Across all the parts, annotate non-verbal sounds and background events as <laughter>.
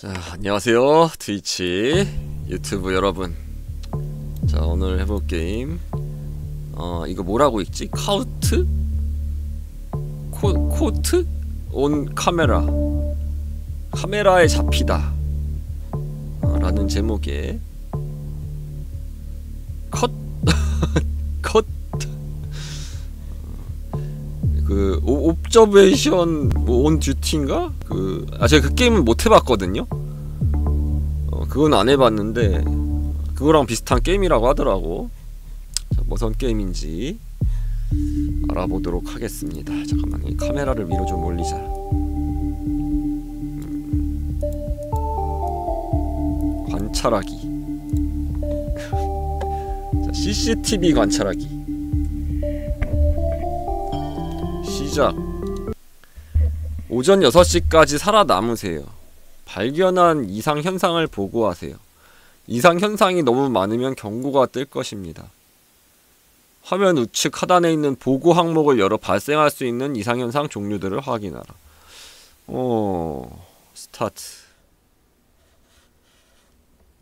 자 안녕하세요 트위치 유튜브 여러분 자 오늘 해볼 게임 어 이거 뭐라고 읽지? 카우트? 코, 코트? on camera 카메라에 잡히다 어, 라는 제목의 컷? <laughs> 컷? 그 오, observation 뭐 on duty인가? 그 아 제가 그 게임은 못 해봤거든요. 어 그건 안 해봤는데 그거랑 비슷한 게임이라고 하더라고. 자, 무슨 게임인지 알아보도록 하겠습니다. 잠깐만 이 카메라를 위로 좀 올리자. 음. 관찰하기. <laughs> 자, CCTV 관찰하기. 시작. 오전 6시까지 살아남으세요. 발견한 이상 현상을 보고하세요. 이상 현상이 너무 많으면 경고가 뜰 것입니다. 화면 우측 하단에 있는 보고 항목을 열어 발생할 수 있는 이상 현상 종류들을 확인하라. 어, 스타트.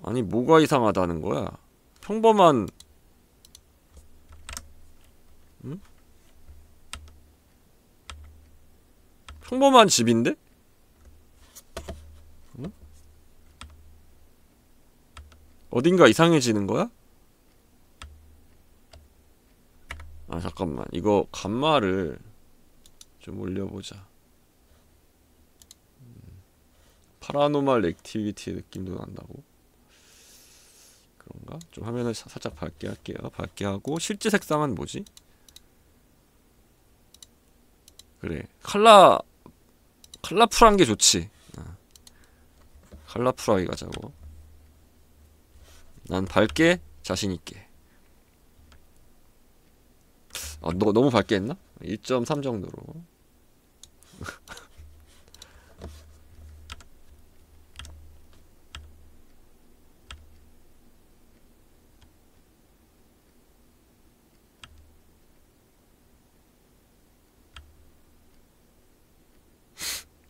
아니 뭐가 이상하다는 거야? 평범한 평범한 집인데? 응? 어딘가 이상해지는 거야? 아 잠깐만 이거 감마를 좀 올려보자 음, 파라노말 액티비티의 느낌도 난다고 그런가? 좀 화면을 사- 살짝 밝게 할게요 밝게 하고 실제 색상은 뭐지? 그래 칼라 칼라풀한 게 좋지. 어. 칼라풀하게 가자고. 난 밝게 자신 있게. 아, 너 너무 밝게 했나? 1.3 정도로.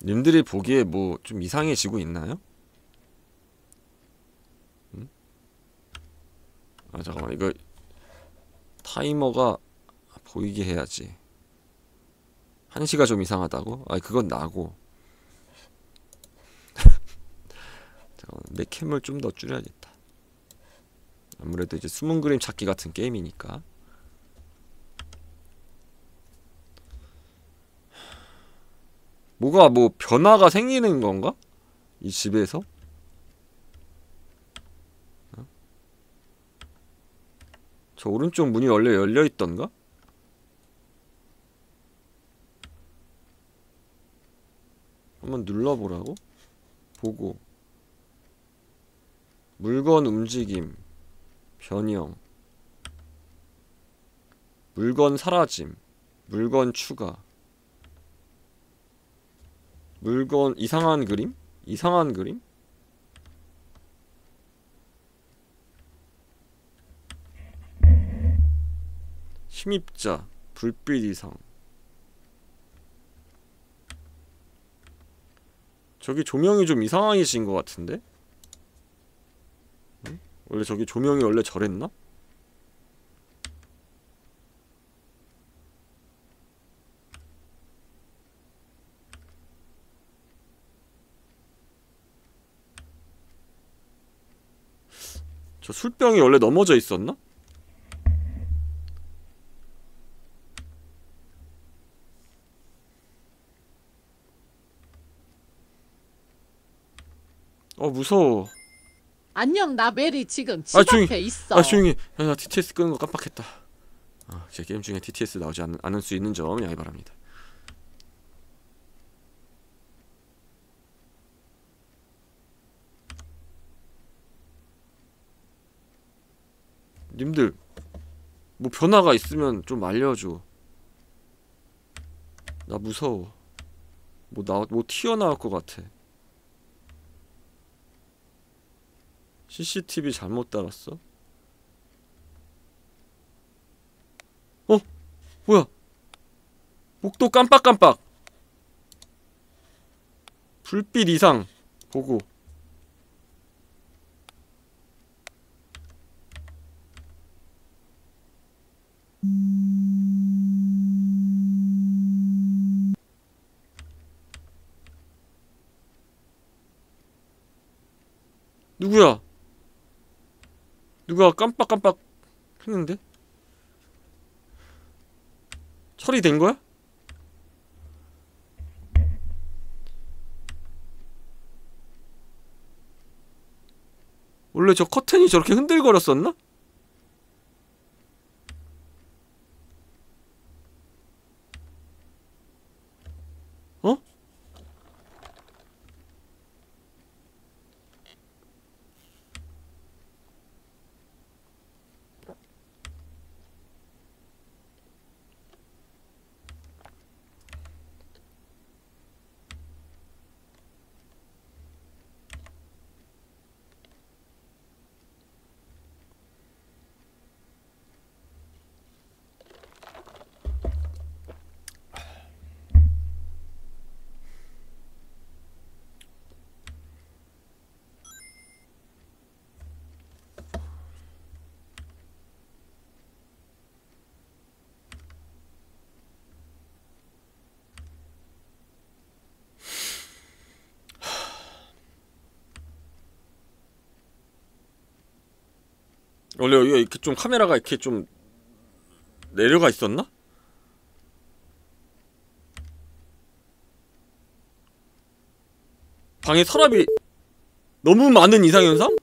님들이 보기에 뭐 좀 이상해지고 있나요? 음? 아 잠깐만 이거 타이머가 보이게 해야지 한시가 좀 이상하다고? 아 그건 나고 <laughs> 잠깐만 내 캠을 좀 더 줄여야겠다 아무래도 이제 숨은 그림 찾기 같은 게임이니까 뭐가 뭐 변화가 생기는 건가? 이 집에서? 어? 저 오른쪽 문이 원래 열려 있던가? 한번 눌러보라고? 보고 물건 움직임 변형 물건 사라짐 물건 추가 물건 이상한 그림? 이상한 그림? 침입자 불빛 이상 저기 조명이 좀 이상해진 것 같은데? 응? 원래 저기 조명이 원래 저랬나? 술병이 원래 넘어져 있었나? 어 무서워 안녕 나 메리 지금 집 아, 조용히- 앞에 있어. 아 조용히 야, 나 TTS 끄는 거 깜빡했다 아, 제 게임 중에 TTS 나오지 않, 않을 수 있는 점 양해 바랍니다 님들 뭐 변화가 있으면 좀 알려줘 나 무서워 뭐 나 뭐 튀어나올 것 같아 CCTV 잘못 달았어? 어? 뭐야? 목도 깜빡깜빡 불빛 이상 보고 누구야? 누가 깜빡깜빡 했는데? 처리된 거야? 원래 저 커튼이 저렇게 흔들거렸었나? 어? 원래 여기가 이렇게 좀 카메라가 이렇게 좀 내려가 있었나? 방에 서랍이 너무 많은 이상현상?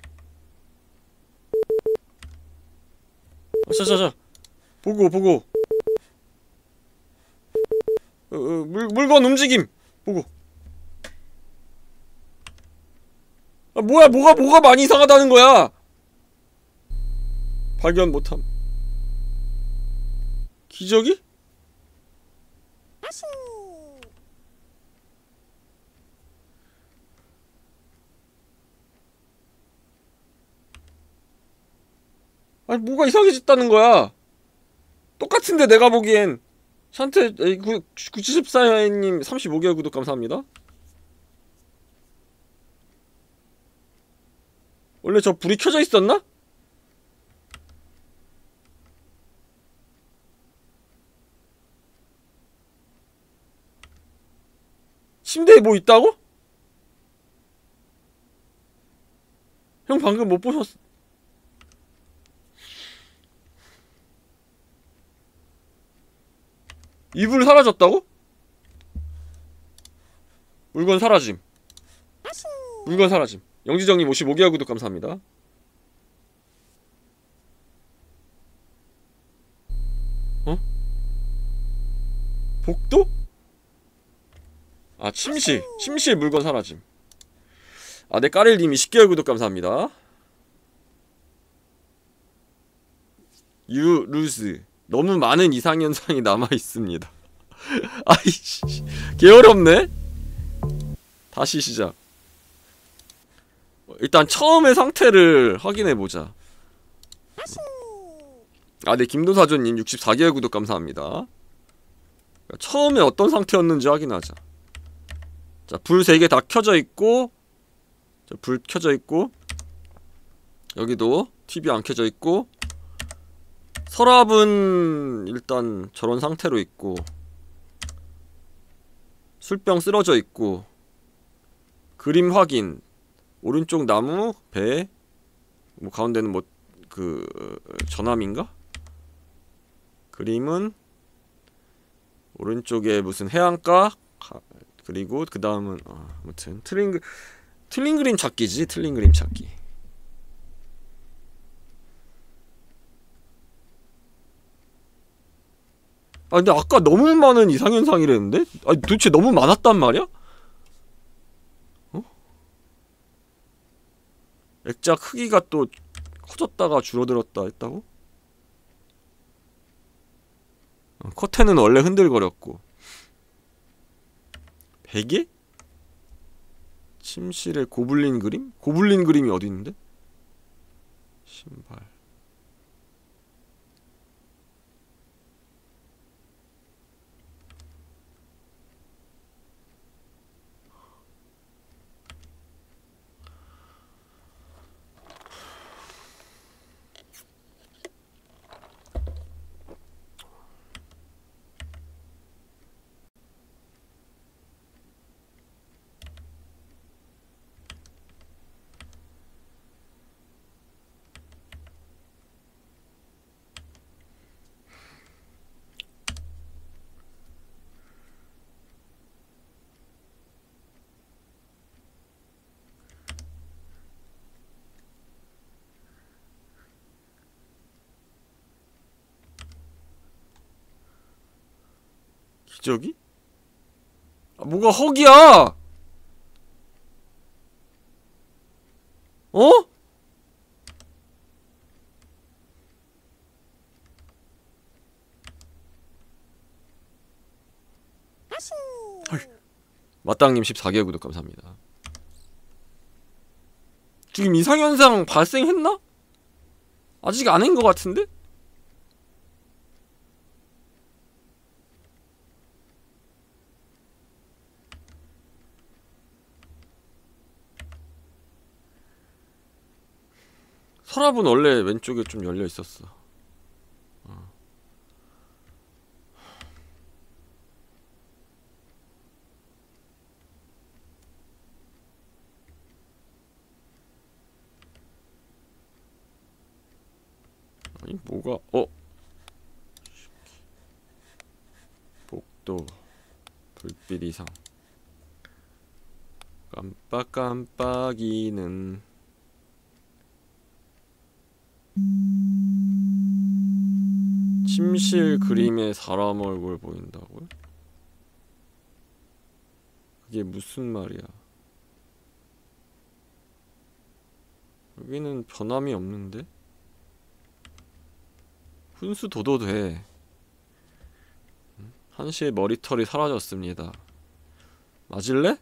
자자자. 보고 보고. 어, 어, 물, 물건 움직임. 보고. 아 뭐야 뭐가 뭐가 많이 이상하다는 거야 발견 못함 기적이? 아니 뭐가 이상해졌다는 거야 똑같은데 내가 보기엔 샨테 974회님 35개월 구독 감사합니다 원래 저 불이 켜져 있었나? 침대에 뭐 있다고? 형 방금 못 보셨... 이불 사라졌다고? 물건 사라짐 물건 사라짐 영지정님 55개월 구독 감사합니다 어? 복도? 아 침실 침실 물건 사라짐 아네 까릴님이 10개월 구독 감사합니다. 유 루즈 너무 많은 이상현상이 남아있습니다. <laughs> 아이씨. 개어렵네? 다시 시작. 일단 처음의 상태를 확인해보자. 아네 김도사조님 64개월 구독 감사합니다. 처음에 어떤 상태였는지 확인하자 자, 불 3개 다 켜져 있고 자, 불 켜져 있고 여기도 TV 안 켜져 있고 서랍은 일단 저런 상태로 있고 술병 쓰러져 있고 그림 확인 오른쪽 나무 배 뭐 가운데는 뭐 그 전함인가? 그림은 오른쪽에 무슨 해안가 가, 그리고 그 다음은 어, 아무튼 틀린 그 틀린 그림 찾기지 틀린 그림 찾기 아 근데 아까 너무 많은 이상현상이랬는데? 아니 도대체 너무 많았단 말이야? 어? 액자 크기가 또 커졌다가 줄어들었다 했다고? 어, 커튼은 원래 흔들거렸고 베개? 침실에 고블린 그림? 고블린 그림이 어디 있는데? 신발 기저귀? 아, 뭐가 헉이야! 어? 마땅님 14개 구독 감사합니다. 지금 이상현상 발생했나? 아직 아닌 것 같은데? 서랍은 원래 왼쪽에 좀 열려 있었어. 어. 아니 뭐가 어 복도 불빛 이상 깜빡깜빡이는 침실 그림에 사람 얼굴 보인다고요? 그게 무슨 말이야? 여기는 변함이 없는데? 훈수 둬도 돼. 한시에 머리털이 사라졌습니다. 맞을래?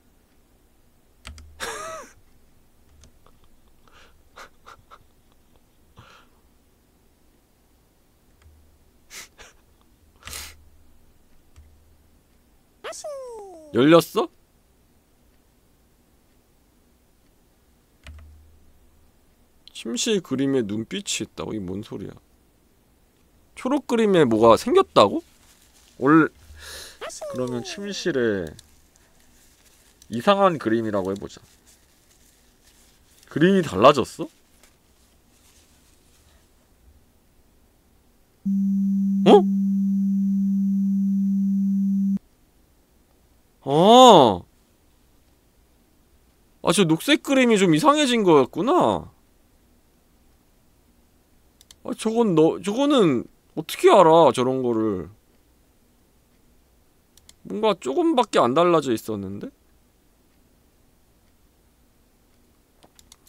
열렸어? 침실 그림에 눈빛이 있다고? 이게 뭔 소리야? 초록 그림에 뭐가 생겼다고? 올 그러면 침실에 이상한 그림이라고 해보자. 그림이 달라졌어? 어? 아, 아, 저 녹색 그림이 좀 이상해진 거였구나. 아, 저건 너, 저거는 어떻게 알아, 저런 거를. 뭔가 조금밖에 안 달라져 있었는데?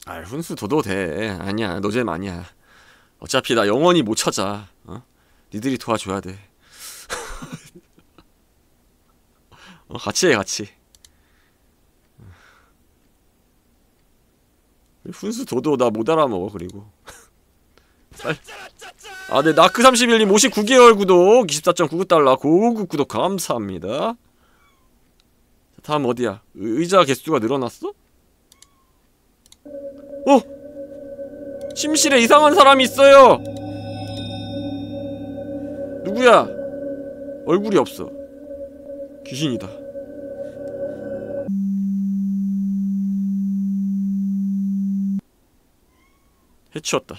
아, 훈수 둬도 돼. 아니야, 노잼 아니야. 어차피 나 영원히 못 찾아. 어? 니들이 도와줘야 돼. <laughs> 어, 같이 해, 같이. 훈수 둬도 나 못 알아먹어, 그리고. 아, 네, 나크31님 59개월 구독, 24.99달러, 고급 구독 감사합니다. 자, 다음 어디야? 의- 의자 개수가 늘어났어? 어! 침실에 이상한 사람이 있어요! 누구야? 얼굴이 없어. 귀신이다. 해치웠다.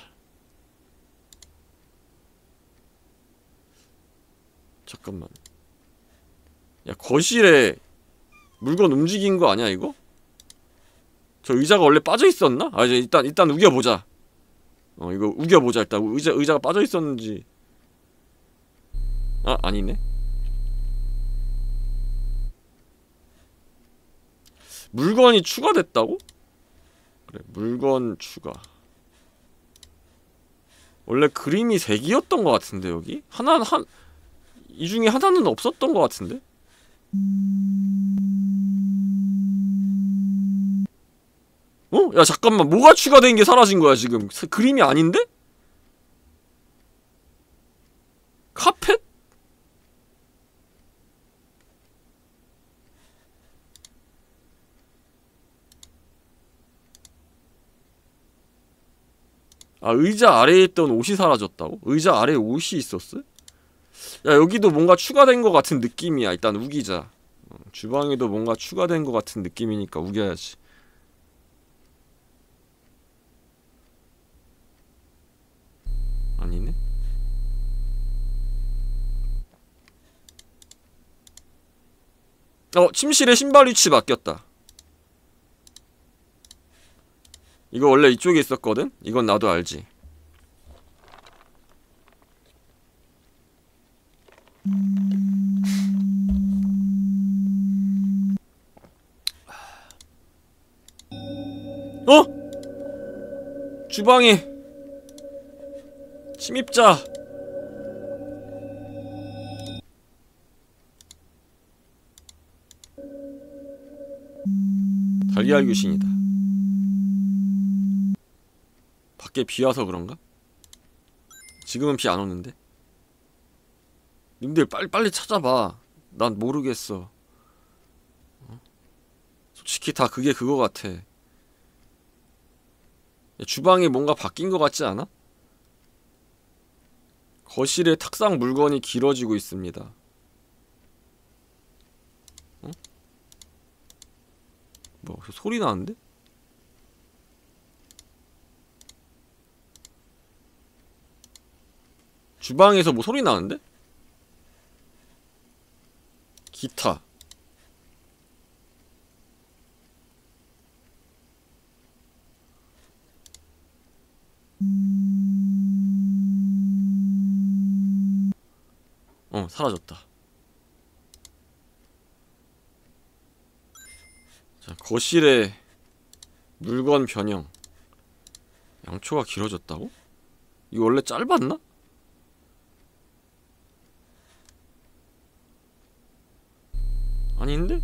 잠깐만. 야, 거실에 물건 움직인 거 아니야, 이거? 저 의자가 원래 빠져 있었나? 아, 이제 일단 일단 우겨 보자. 어, 이거 우겨 보자. 일단 의자 의자가 빠져 있었는지. 아, 아니네. 물건이 추가됐다고? 그래, 물건 추가. 원래 그림이 3개였던 것 같은데 여기? 하나 한이 중에 하나는 없었던 것 같은데? 어? 야 잠깐만 뭐가 추가된 게 사라진 거야 지금 사- 그림이 아닌데? 카펫? 아 의자 아래에 있던 옷이 사라졌다고? 의자 아래에 옷이 있었어? 야 여기도 뭔가 추가된 것 같은 느낌이야 일단 우기자 어, 주방에도 뭔가 추가된 것 같은 느낌이니까 우겨야지 아니네 어 침실에 신발 위치 바뀌었다 이거 원래 이쪽에 있었거든? 이건 나도 알지 어? 주방이 침입자 달걀 귀신이다 밖에 비 와서 그런가? 지금은 비 안 오는데 님들 빨리 빨리 찾아봐 난 모르겠어 어? 솔직히 다 그게 그거 같아 주방에 뭔가 바뀐 것 같지 않아? 거실에 탁상 물건이 길어지고 있습니다. 어? 뭐 소리 나는데? 주방에서 뭐 소리 나는데? 기타 어 사라졌다 자 거실에 물건 변형 양초가 길어졌다고? 이거 원래 짧았나? 아닌데?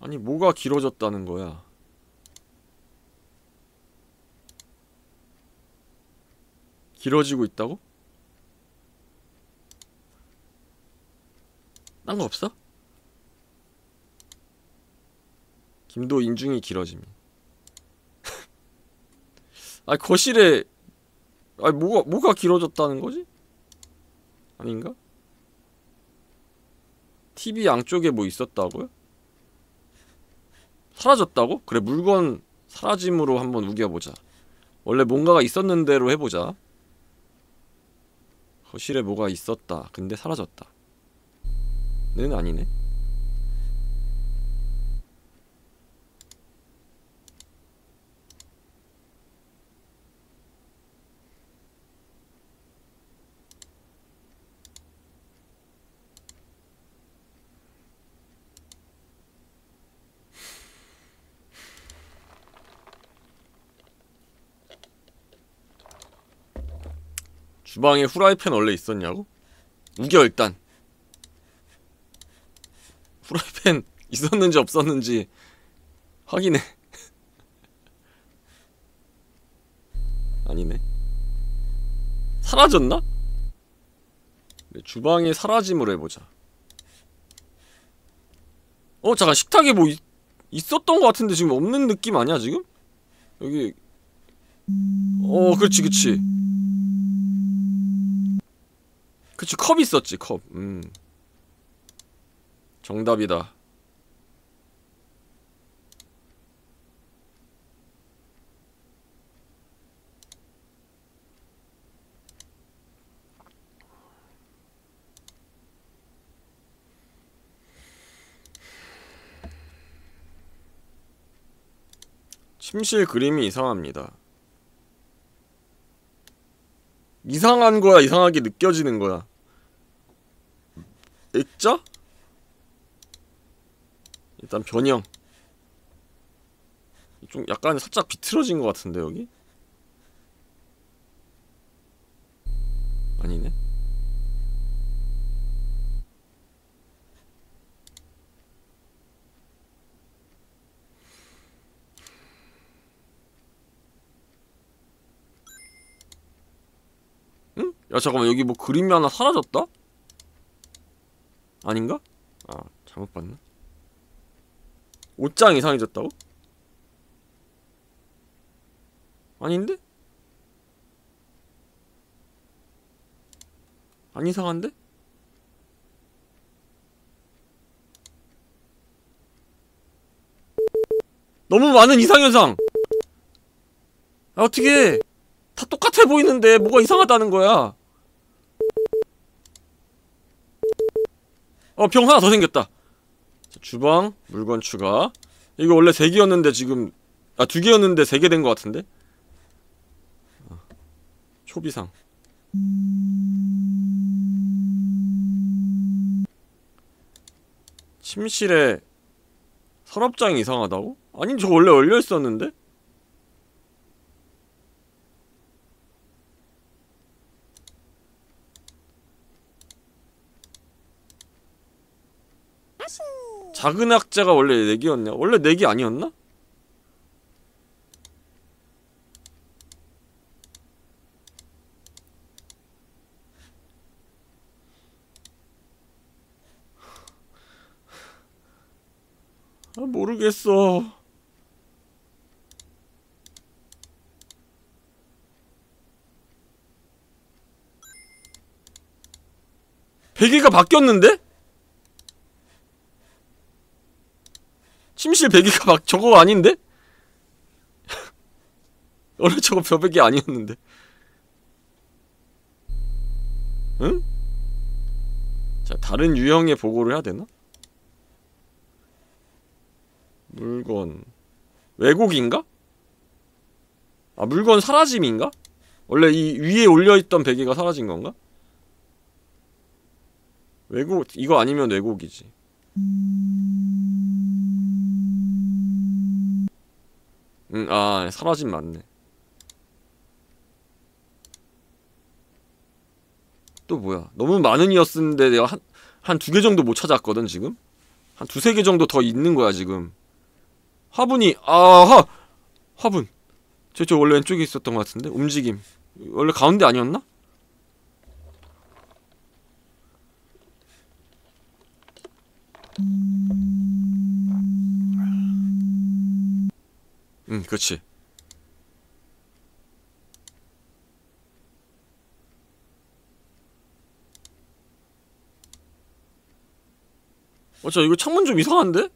아니 뭐가 길어졌다는 거야 길어지고 있다고? 딴 거 없어? 김도 인중이 길어짐. <laughs> 아 거실에 아 뭐가 뭐가 길어졌다는 거지? 아닌가? TV 양쪽에 뭐 있었다고요? 사라졌다고? 그래 물건 사라짐으로 한번 우겨보자. 원래 뭔가가 있었는데로 해보자. 거실에 뭐가 있었다. 근데 사라졌다. 는 아니네. 주방에 후라이팬 원래 있었냐고? 우겨 일단 후라이팬 <laughs> 있었는지 없었는지 확인해 <laughs> 아니네 사라졌나? 네, 주방에 사라짐으로 해보자 어 잠깐 식탁에 뭐 있, 있었던 것 같은데 지금 없는 느낌 아니야 지금? 여기 어 그렇지 그렇지 그치 컵 있었지 컵. 음. 정답이다. 침실 그림이 이상합니다 이상한 거야 이상하게 느껴지는 거야 액자? 일단 변형 좀 약간 살짝 비틀어진 것 같은데 여기? 아니네 응? 야 잠깐만 여기 뭐 그림이 하나 사라졌다? 아닌가? 아 잘못 봤나? 옷장 이상해졌다고? 아닌데? 안 이상한데? 너무 많은 이상현상! 아, 어떻게 다 똑같아 보이는데 뭐가 이상하다는 거야 어 병 하나 더 생겼다 자, 주방 물건 추가 이거 원래 3개였는데 지금 아 2개였는데 3개 된 것 같은데 어, 초비상 침실에 서랍장이 이상하다고? 아니 저 원래 열려 있었는데? 작은 학자가 원래 4개였냐? 원래 4개 아니었나? 아, 모르겠어. 베개가 바뀌었는데? 침실 베개가 막 저거 아닌데? <laughs> 원래 저거 벼베개 아니었는데. 응? 자, 다른 유형의 보고를 해야 되나? 물건 왜곡인가? 아 물건 사라짐인가? 원래 이 위에 올려있던 베개가 사라진 건가? 왜곡 이거 아니면 왜곡이지 응 아 사라짐 맞네. 또 뭐야? 너무 많은 이었는데 내가 한 한 두 개 정도 못 찾았거든 지금? 한 두세 개 정도 더 있는 거야 지금. 화분이 아하! 화분. 저쪽 원래 왼쪽에 있었던 것 같은데? 움직임. 원래 가운데 아니었나? 응 그렇지 어저 이거 창문 좀 이상한데?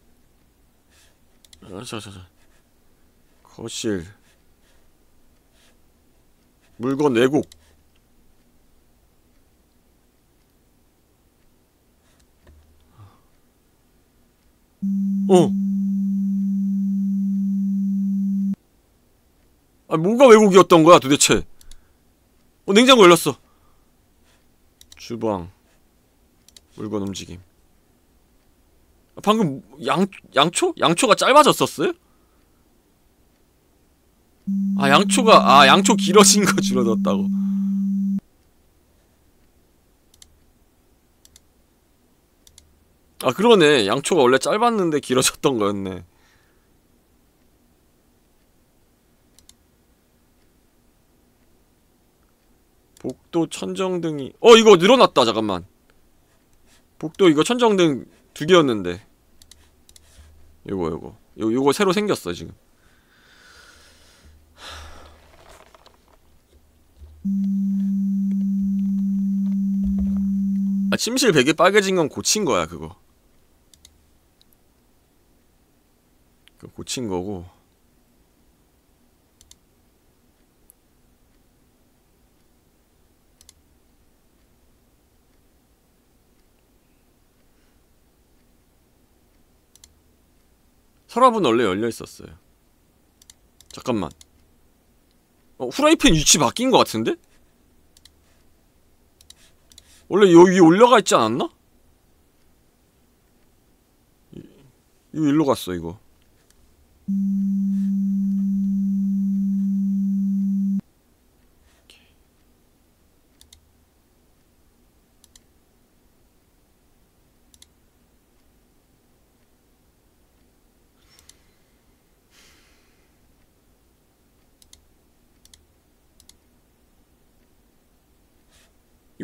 아, 자자자 거실 물건 왜곡 어. 아 뭐가 왜곡이었던 거야 도대체? 어 냉장고 열렸어. 주방 물건 움직임. 아, 방금 양 양초? 양초가 짧아졌었어요? 아 양초가 아 양초 길어진 거 줄어들었다고. 아 그러네. 양초가 원래 짧았는데 길어졌던 거였네 복도 천정등이 어 이거 늘어났다 잠깐만. 복도 이거 천정등 두 개였는데. 요거 요거. 요, 요거 새로 생겼어 지금. 아 침실 베개 빨개진 건 고친 거야 그거. 그 고친 거고 서랍은 원래 열려 있었어요. 잠깐만. 어, 후라이팬 위치 바뀐 것 같은데? 원래 여기 올려가 있지 않았나? 이- 이거 일로 갔어 이거.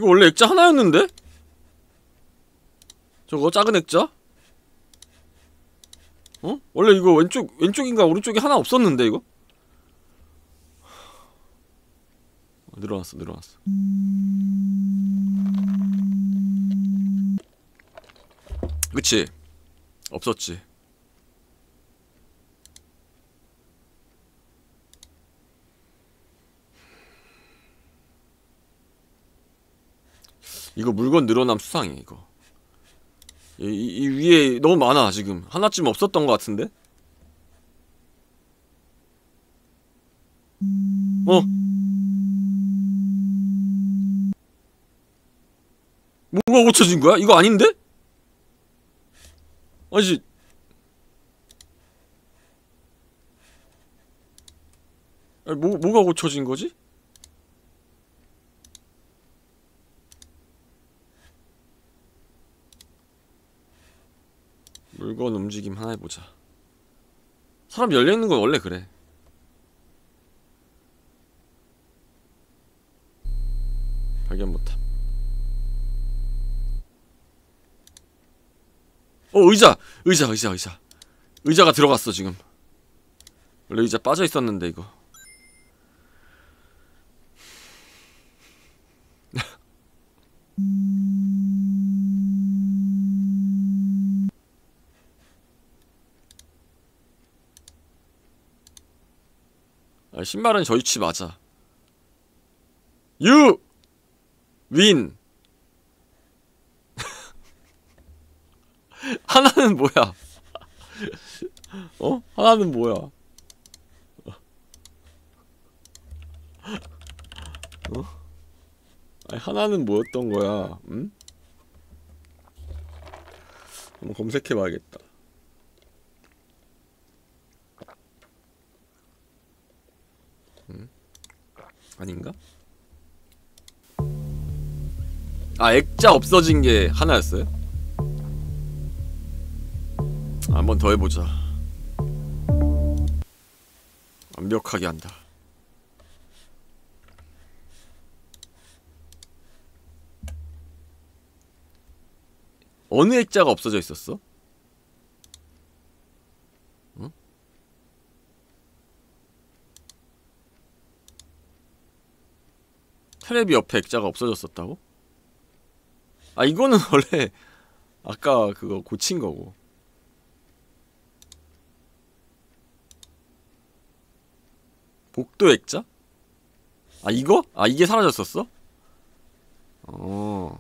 이거 원래 액자 하나였는데? 저거 작은 액자? 어? 원래 이거 왼쪽 왼쪽인가 오른쪽에 하나 없었는데 이거? 어, 늘어났어 늘어났어 그치 없었지 이거 물건 늘어남 수상해 이거 이, 이, 위에 너무 많아 지금 하나쯤 없었던 것 같은데? 어? 뭐가 고쳐진 거야? 이거 아닌데? 아니 뭐, 뭐가 고쳐진 거지? 물건 움직임 하나 해보자. 사람 열려 있는 건 원래 그래. 발견 못함. 어 의자, 의자, 의자, 의자. 의자가 들어갔어 지금. 원래 의자 빠져 있었는데 이거. 아, 신발은 저희 치 맞아. 유! 윈! <laughs> 하나는 뭐야? 어? 하나는 뭐야? 어? 아니, 하나는 뭐였던 거야? 응? 한번 검색해봐야겠다. 아닌가? 아 액자 없어진 게 하나였어요? 한번 더 해보자 완벽하게 한다 어느 액자가 없어져 있었어? 테레비 옆에 액자가 없어졌었다고? 아 이거는 <laughs> 원래 아까 그거 고친 거고 복도 액자? 아 이거? 아 이게 사라졌었어? 어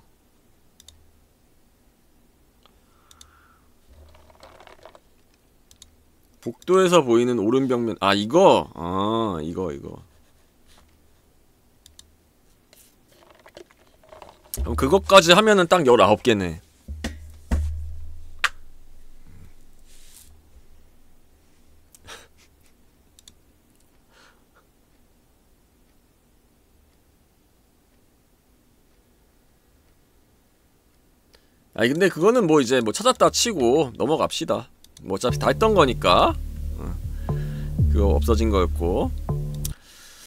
복도에서 보이는 오른 벽면 아 이거? 아 이거 이거 그럼 그것까지 하면은 딱 19개네. <laughs> 아니 근데 그거는 뭐 이제 뭐 찾았다 치고 넘어갑시다. 뭐 어차피 다 했던 거니까. 어. 그거 없어진 거였고